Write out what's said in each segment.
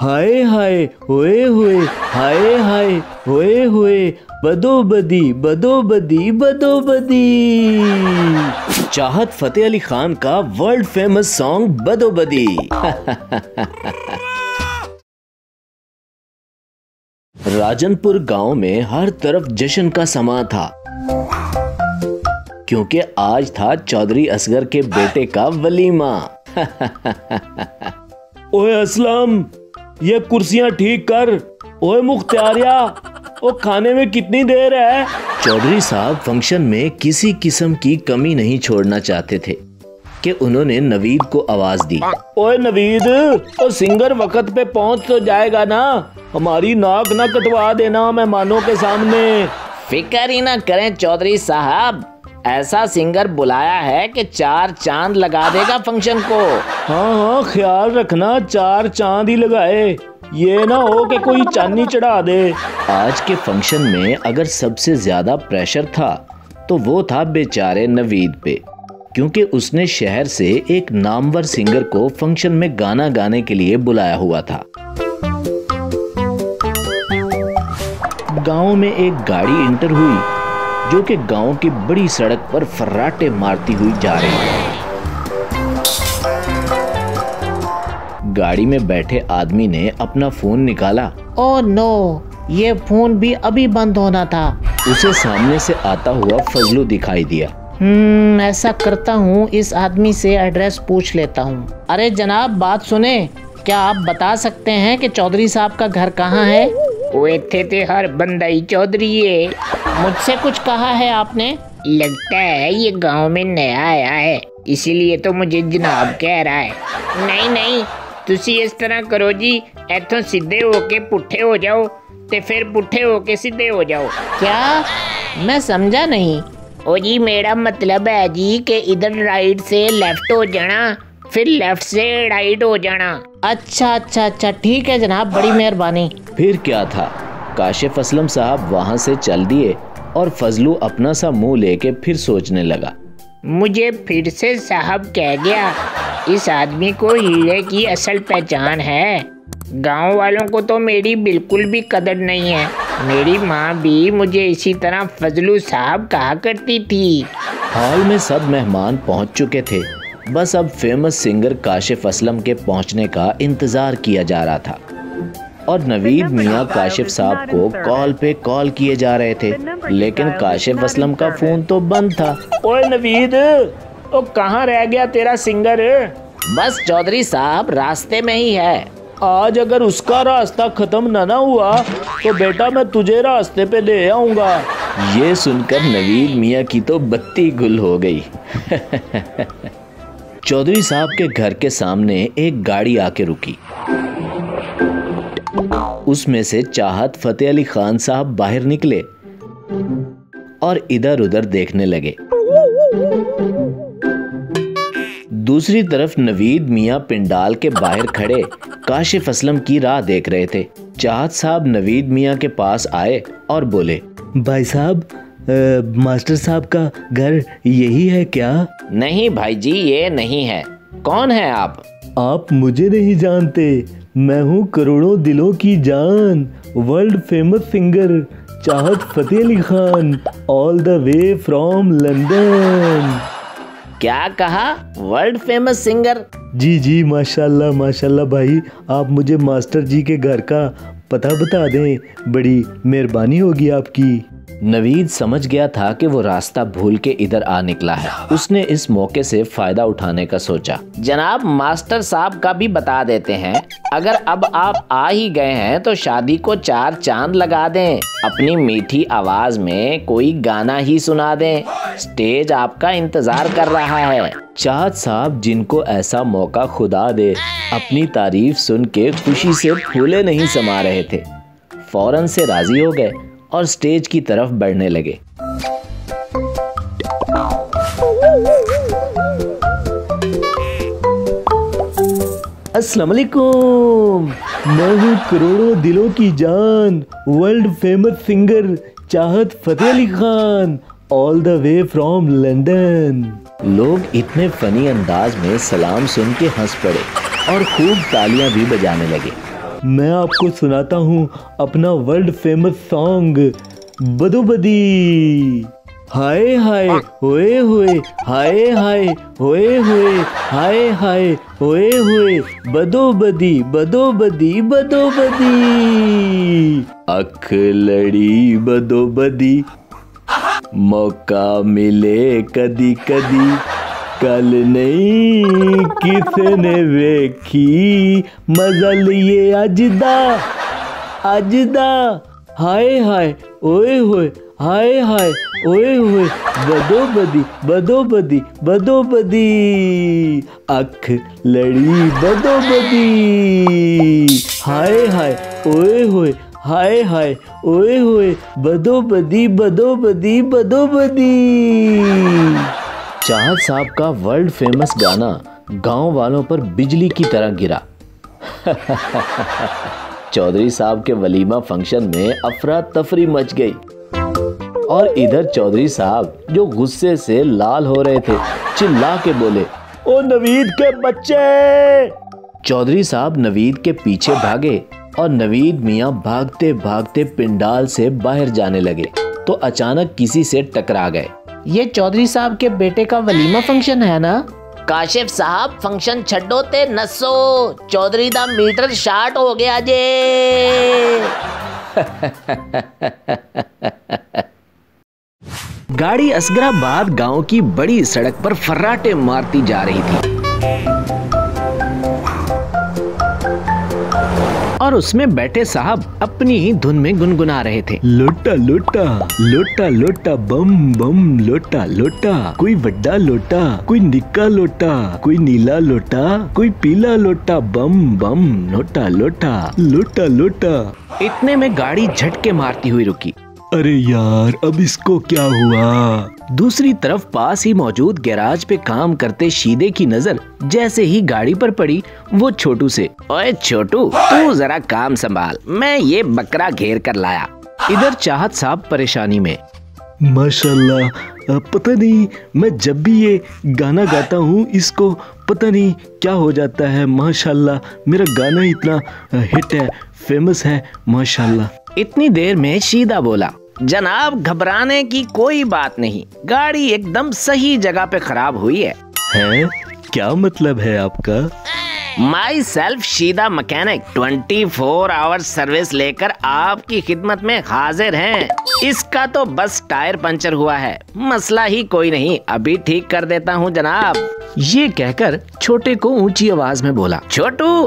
हाय हाय, होए होए, हाय हाय, होए होए बदो बदी बदो बदी बदो बदी चाहत फतेह अली खान का वर्ल्ड फ़ेमस सॉन्ग बदो बदी राजनपुर गाँव में हर तरफ़ जश्न का समा था, क्योंकि आज था चौधरी असगर के बेटे का वलीमा। ओए असलम ये कुर्सियाँ ठीक कर। ओए मुख्तारिया ओ खाने में कितनी देर है? चौधरी साहब फ़ंक्शन में किसी किस्म की कमी नहीं छोड़ना चाहते थे कि उन्होंने नवीद को आवाज़ दी। ओए नवीद ओ सिंगर वक्त पे पहुँच तो जाएगा ना? हमारी नाक ना कटवा देना मेहमानों के सामने। फ़िक्र ही ना करें चौधरी साहब। ऐसा सिंगर बुलाया है कि चार चाँद लगा देगा फ़ंक्शन को। हाँ हाँ ख्याल रखना चार चाँद ही लगाए। ये ना हो कि कोई चांदी चढ़ा दे। आज के फ़ंक्शन में अगर सबसे ज़्यादा प्रेशर था तो वो था बेचारे नवीद पे। क्योंकि उसने शहर से एक नामवर सिंगर को फ़ंक्शन में गाना गाने के लिए बुलाया हुआ था। गाँव में एक गाड़ी इंटर हुई। जो कि गाँव की बड़ी सड़क पर फर्राटे मारती हुई जा रही है। गाड़ी में बैठे आदमी ने अपना फ़ोन निकाला। ओ नो ये फ़ोन भी अभी बंद होना था। उसे सामने से आता हुआ फजलू दिखाई दिया। हम्म ऐसा करता हूँ इस आदमी से एड्रेस पूछ लेता हूँ। अरे जनाब बात सुने। क्या आप बता सकते हैं कि चौधरी साहब का घर कहाँ है? वो थे थे हर बंदा ही चौधरी है मुझसे कुछ कहा है आपने? लगता है ये गाँव में नया आया है। इसीलिए तो मुझे जनाब कह रहा है। नहीं नहीं तुसी इस तरह करो जी। इथों सीधे होके पुट्ठे हो जाओ ते फिर पुट्ठे होके सीधे हो जाओ। क्या? मैं समझा नहीं। ओ जी मेरा मतलब है जी कि इधर राइट से लेफ़्ट हो जाना। फिर लेफ़्ट से राइट हो जाना। अच्छा अच्छा अच्छा ठीक है जनाब बड़ी मेहरबानी। फिर क्या था? काशिफ असलम साहब वहाँ से चल दिए और फजलू अपना सा मुँह लेके फिर सोचने लगा। मुझे फिर से साहब कह गया इस आदमी को हीरे की असल पहचान है। गाँव वालों को तो मेरी बिल्कुल भी कदर नहीं है। मेरी माँ भी मुझे इसी तरह फजलू साहब कहा करती थी। हॉल में सब मेहमान पहुँच चुके थे। बस अब फ़ेमस सिंगर काशिफ असलम के पहुँचने का इंतज़ार किया जा रहा था। और नवीद मियाँ काशिफ साहब को कॉल पे कॉल किए जा रहे थे लेकिन काशिफ असलम का फ़ोन तो बंद था। ओए नवीद ओ कहाँ रह गया तेरा सिंगर बस चौधरी साहब रास्ते में ही है। आज अगर उसका रास्ता खत्म न ना हुआ तो बेटा मैं तुझे रास्ते पे ले आऊँगा। ये सुनकर नवीद मियाँ की तो बत्ती गुल हो गई। चौधरी साहब के घर के सामने एक गाड़ी आके रुकी। उसमें से चाहत फतेह अली खान साहब बाहर निकले और इधर उधर देखने लगे। दूसरी तरफ़ नवीद मियाँ पिंडाल के बाहर खड़े काशिफ असलम की राह देख रहे थे। चाहत साहब नवीद मियाँ के पास आए और बोले, भाई साहब मास्टर साहब का घर यही है क्या? नहीं भाई जी ये नहीं है। कौन है आप? आप मुझे नहीं जानते। मैं हूँ करोड़ों दिलों की जान world famous singer Chahat Fateh Ali Khan all the way from London क्या कहा? वर्ल्ड फ़ेमस सिंगर जी जी माशाल्लाह माशाल्लाह भाई आप मुझे मास्टर जी के घर का पता बता दें। बड़ी मेहरबानी होगी आपकी। नवीद समझ गया था कि वो रास्ता भूल के इधर आ निकला है। उसने इस मौके से फ़ायदा उठाने का सोचा। जनाब, मास्टर साहब का भी बता देते हैं, अगर अब आप आ ही गए हैं तो शादी को चार चाँद लगा दें। अपनी मीठी आवाज़ में कोई गाना ही सुना दें। स्टेज आपका इंतज़ार कर रहा है। चाहत साहब, जिनको ऐसा मौका खुदा दे, अपनी तारीफ़ सुन के खुशी से फूले नहीं समा रहे थे। फ़ौरन से राज़ी हो गए। और स्टेज की तरफ़ बढ़ने लगे। अस्सलाम मैं हूँ करोड़ों दिलों की जान world famous singer Chahat Fateh Ali Khan all the way from London लोग इतने फनी अंदाज में सलाम सुन के हंस पड़े और खूब तालियाँ भी बजाने लगे। मैं आपको सुनाता हूँ अपना वर्ल्ड फ़ेमस सॉन्ग बदो बदी हाय हाय, होए होए, हाय हाय, होए होए, हाय हाय, होए होए बदो बदी बदो बदी बदो अख लड़ी बदो बदी मौका मिले कदी कदी। कल नहीं किसने वेखी मज़ा लिए अज दा अज हाय हाय, ओए होए, हाय हाय, ओए होए। बदो बदी बदो बदी बदो बदी अख लड़ी बदो बदी हाय हाय, ओए होए, हाय हाय, ओए होए। बदो बदी बदो बदी बदो बदी चाहत साहब का वर्ल्ड फ़ेमस गाना गाँव वालों पर बिजली की तरह गिरा। चौधरी साहब के वलीमा फ़ंक्शन में अफरा तफरी मच गई। और इधर चौधरी साहब जो गुस्से से लाल हो रहे थे, चिल्ला के बोले, ओ नवीद के बच्चे! चौधरी साहब नवीद के पीछे भागे और नवीद मियाँ भागते भागते पिंडाल से बाहर जाने लगे। तो अचानक किसी से टकरा गए। ये चौधरी साहब के बेटे का वलीमा फ़ंक्शन है ना? काशिफ साहब फ़ंक्शन छो ते नसो चौधरी दा मीटर शार्ट हो गया जे। गाड़ी असगराबाद गाँव की बड़ी सड़क पर फर्राटे मारती जा रही थी। और उसमें बैठे साहब अपनी ही धुन में गुनगुना रहे थे। लोटा लोटा लोटा लोटा बम बम लोटा लोटा कोई बड्डा लोटा कोई निक्का लोटा कोई नीला लोटा कोई पीला लोटा बम बम लोटा लोटा लोटा लोटा। इतने में गाड़ी झटके मारती हुई रुकी। अरे यार अब इसको क्या हुआ? दूसरी तरफ़ पास ही मौजूद गैराज पे काम करते शीदे की नज़र जैसे ही गाड़ी पर पड़ी वो छोटू से ओए छोटू तू जरा काम संभाल मैं ये बकरा घेर कर लाया। इधर चाहत साहब परेशानी में माशाल्लाह पता नहीं मैं जब भी ये गाना गाता हूँ इसको पता नहीं क्या हो जाता है माशाल्लाह मेरा गाना इतना हिट है फ़ेमस है माशाल्लाह। इतनी देर में शीदा बोला जनाब घबराने की कोई बात नहीं। गाड़ी एकदम सही जगह पे खराब हुई है। हैं? क्या मतलब है आपका? Myself Sheeda mechanic 24 four hour service लेकर आपकी खिदमत में हाजिर हैं। इसका तो बस टायर पंचर हुआ है। मसला ही कोई नहीं। अभी ठीक कर देता हूँ जनाब। ये कहकर छोटे को ऊँची आवाज़ में बोला छोटू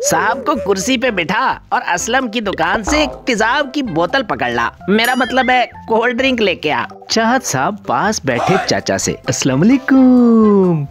साहब को कुर्सी पे बिठा और असलम की दुकान से एक तेजाब की बोतल पकड़ ला मेरा मतलब है कोल्ड ड्रिंक लेके आ। चाहत साहब पास बैठे चाचा से अस्सलाम वालेकुम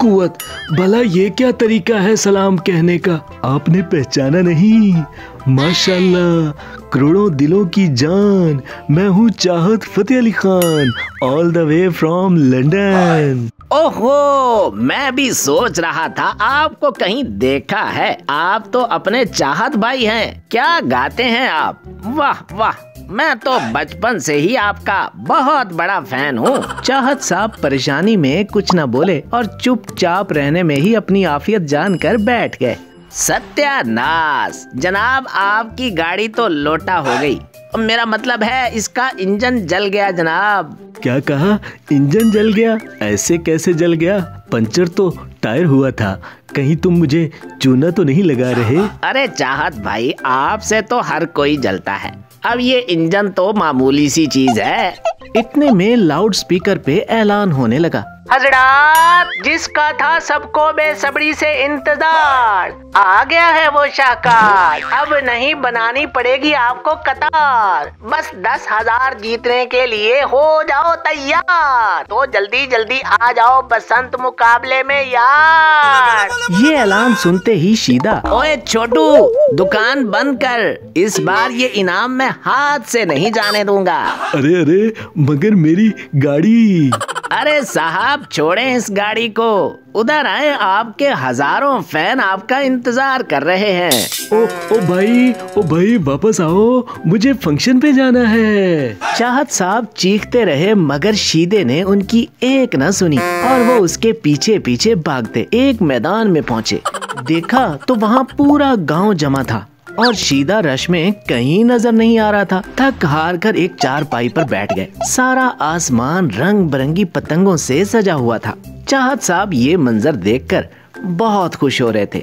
कुवत भला ये क्या तरीका है सलाम कहने का? आपने पहचाना नहीं। माशाल्लाह, करोड़ों दिलों की जान। मैं हूँ Chahat Fateh Ali Khan all the way from London ओहो मैं भी सोच रहा था आपको कहीं देखा है। आप तो अपने चाहत भाई हैं। क्या गाते हैं आप? वाह वाह मैं तो बचपन से ही आपका बहुत बड़ा फ़ैन हूँ। चाहत साहब परेशानी में कुछ न बोले और चुपचाप रहने में ही अपनी आफियत जानकर बैठ गए। सत्यानाश जनाब आपकी गाड़ी तो लोटा हो गई। मेरा मतलब है इसका इंजन जल गया जनाब। क्या कहा? इंजन जल गया। ऐसे कैसे जल गया? पंचर तो टायर हुआ था। कहीं तुम मुझे चूना तो नहीं लगा रहे? अरे चाहत भाई आपसे तो हर कोई जलता है। अब ये इंजन तो मामूली सी चीज़ है। इतने में लाउड स्पीकर पे ऐलान होने लगा। हजरात जिसका था सबको बेसब्री से इंतज़ार। आ गया है वो शाकार अब नहीं बनानी पड़ेगी आपको कतार। बस दस हज़ार जीतने के लिए हो जाओ तैयार। तो जल्दी जल्दी आ जाओ बसंत मुकाबले में यार। ये ऐलान सुनते ही शीदा ओए छोटू दुकान बंद कर। इस बार ये इनाम मैं हाथ से नहीं जाने दूँगा। अरे अरे मगर मेरी गाड़ी। अरे साहब छोड़े इस गाड़ी को। उधर आए आपके हज़ारों फ़ैन आपका इंतज़ार कर रहे हैं। ओ ओ भाई ओ भाई वापस आओ मुझे फ़ंक्शन पे जाना है। चाहत साहब चीखते रहे मगर शीदे ने उनकी एक न सुनी और वो उसके पीछे पीछे भागते एक मैदान में पहुँचे। देखा तो वहाँ पूरा गाँव जमा था और शीदा रश में कहीं नज़र नहीं आ रहा था। थक हार कर एक चार पाई पर बैठ गए। सारा आसमान रंग बिरंगी पतंगों से सजा हुआ था। चाहत साहब ये मंजर देखकर बहुत खुश हो रहे थे।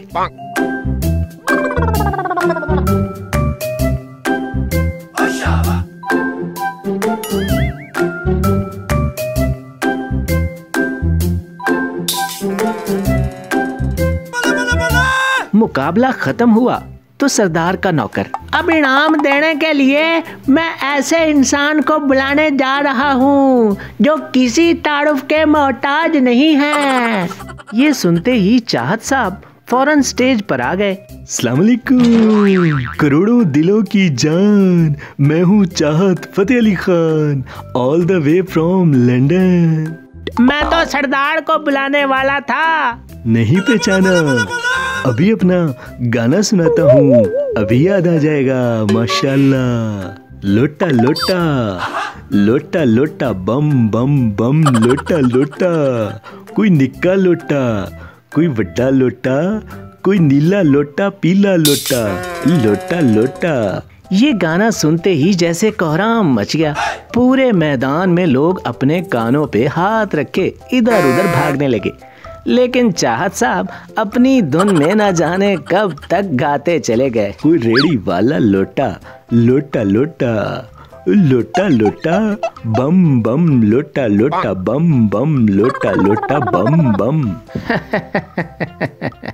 मुकाबला खत्म हुआ तो सरदार का नौकर। अब इनाम देने के लिए मैं ऐसे इंसान को बुलाने जा रहा हूँ जो किसी तारुफ के मोहताज नहीं है। ये सुनते ही चाहत साहब फ़ौरन स्टेज पर आ गए। करोड़ों दिलों की जान मैं हूँ Chahat Fateh Ali Khan all the way from London मैं तो सरदार को बुलाने वाला था। नहीं पहचाना। अभी अपना गाना सुनाता हूँ। अभी याद आ जाएगा, माशाल्लाह। लोटा लोटा। लोटा लोटा, बम बम बम, लोटा लोटा। कोई निक्का लोटा, कोई वड्डा लोटा, कोई नीला लोटा, पीला लोटा। लोटा लोटा। ये गाना सुनते ही जैसे कोहराम मच गया। पूरे मैदान में लोग अपने कानों पे हाथ रखे इधर उधर भागने लगे। लेकिन चाहत साहब अपनी धुन में न जाने कब तक गाते चले गए। कोई रेडी वाला लोटा लोटा लोटा लोटा लोटा बम बम लोटा लोटा बम बम लोटा लोटा बम बम।